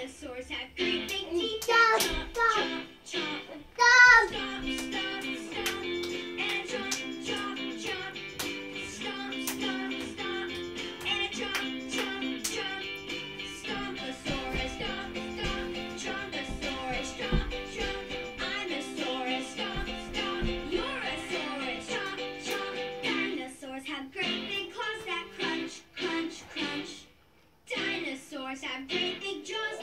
dinosaurs have great big teeth. Chomp, chomp, chomp. Stop, stop, stop. And chomp, chomp, chomp. Stomp, stomp, stomp. And chomp, chomp, chomp. Stompasaurus, stomp, stomp. Chomposaurus, stomp, chomp. I'm a saurus, stomp, stomp. You're a saurus, chomp, chomp. Dinosaurs have great big claws that crunch, crunch, crunch. Dinosaurs have great big jaws